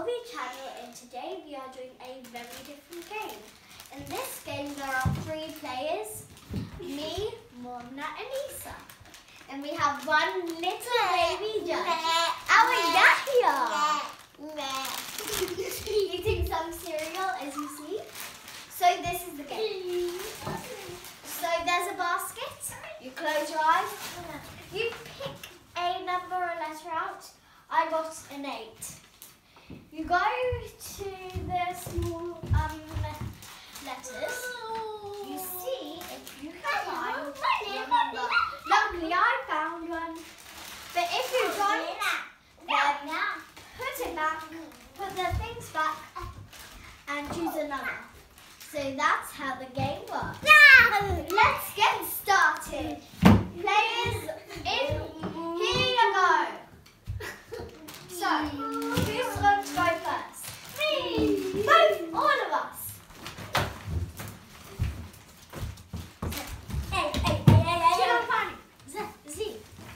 Olby channel and today we are doing a very different game. In this game there are three players, me, Mona and Isa. And we have one little baby judge, our Yahya. Eating some cereal as you see. So this is the game. So there's a basket, you close your eyes, you pick a number or letter out. I got an eight. You go to the small um, letters. You see if you can find your number. Luckily, I found one. But if you don't, then put it back, put the things back, and choose another. So that's how the game works. Let's get started. Players in, here you go. So, who's going to go first? Me. Both, all of us. Hey, hey, hey, hey, hey, hey. Z, Z.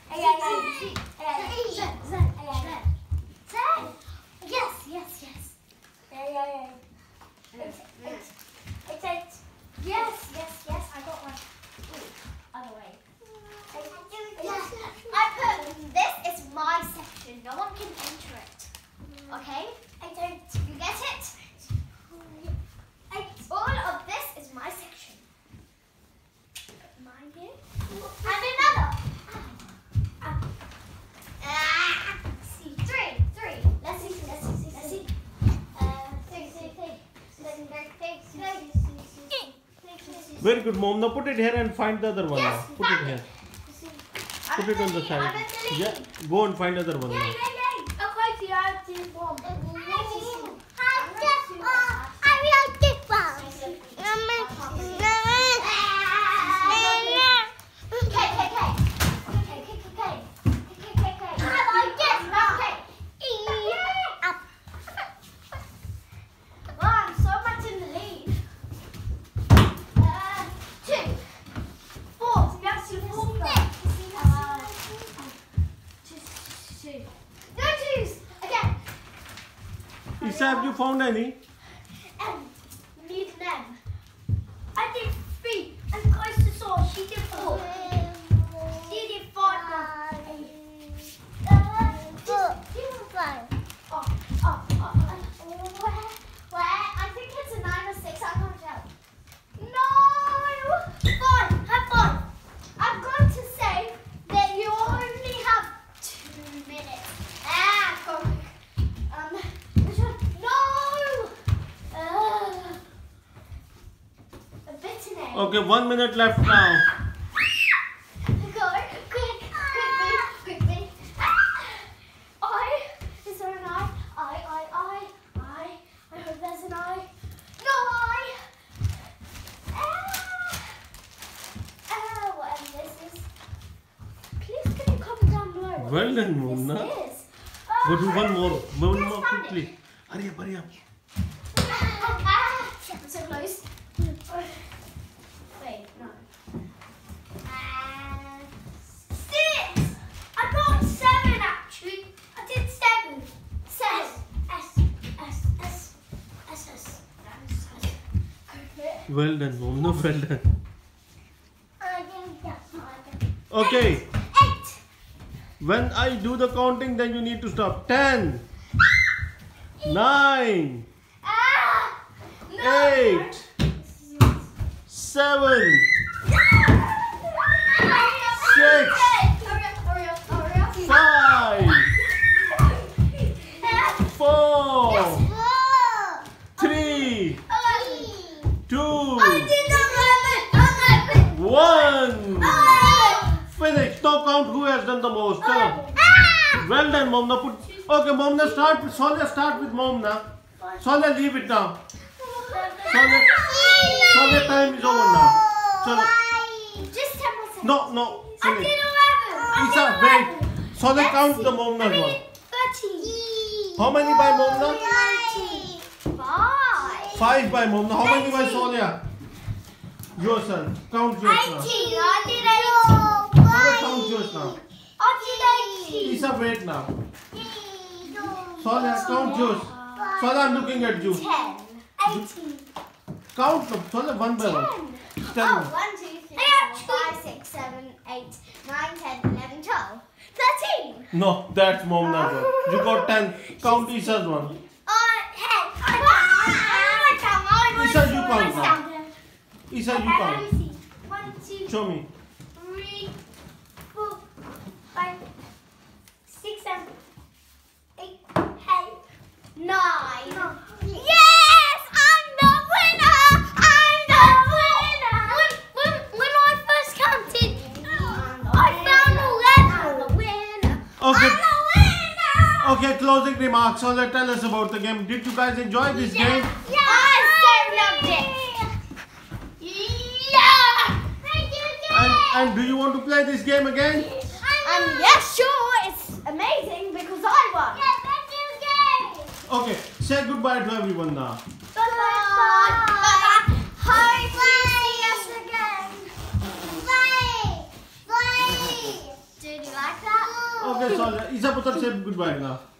Hey, hey, hey, Z. Hey, hey, Z, Z, hey, hey, Z. Z. Yes, yes, yes. Hey, hey, hey. Eight, eight, eight, eight. Yes, yes, yes, I got one. Ooh, other way. Eight, eight, eight. I put, this is my section. No one can enter it. Okay? Eight, eight. You get it? Eight. All of this is my section. Put mine here. And another. Ah. Ah. See, three, three. Let's see, let's see, let's see. Uh, three, three, three. Three, three, three, three, three, three. Very good, mom. Now put it here and find the other one. Yes, now. Put it here. I'm Put it on the lead, side. I'm in the lead. Yeah, go and find the other one. Yay, now. Have you found any? M. Need an M. I did three. And close saw. She did four. She did five. now. Uh, just give her five. Oh, oh, oh. uh, Where? Where? I think it's a nine or six. I can't tell. No! Five. Have five. I'm going to say that you only have two minutes. Ah, go quick. Um, which one? No! Uh, a bit in it. Okay, one minute left now. Go, quick, quickly, quickly. I, is there an I? I, I, I, I. I hope there's an I. No I. Ah. Ah, whatever this is. Please can you comment down below? what Well this done, is? Go do one more. One more quickly. Hurry up, hurry up. Ah, so close. Wait, no. And six. I got seven actually. I did seven. Seven. S S S S S S S. Well done, mom. No, well done. Okay, when I do the counting, then you need to stop. Ten, nine, eight, seven, Now count who has done the most. Ah! Well done, Momna. Put. Okay, Momna, start. with Sonia, start with mom now. Sonia, leave it now. Sonia, Sonia, time is over now. Just 10. No, no. I Finish. did 11. Isa, wait. Sonia, count the mom now. Three, one. 13. How many by Momna? now? 19. Five. Five by Momna. How many by Sonia? Your son. Count yours now. 18. I did 18. Sonia, count yours now. I did 18. Isa, wait now. Sonia, count yours. Sonia, I'm looking at you. ten. Eighteen. Count them. Sonia, one by one. Ten. Tell oh, me. one, two, three, I have four, five, six, seven, eight, nine, ten, eleven, twelve. Thirteen. No, that's mom number. You got 10. Count Isha's one. Oh, hey. I count. I Isha, you count now. count. Isha, you count. me see. One, two, Show me. three, Okay. I'm the winner. Okay, closing remarks. Sonia, tell us about the game. Did you guys enjoy this game? Yeah, I so loved it. Yeah. Thank you, And, and do you want to play this game again? Um, yeah, sure. It's amazing because I won. Yeah, thank you, Gay. Okay, say goodbye to everyone now. Bye-bye. Bye-bye. Hope you see us again. Bye. Bye. Did you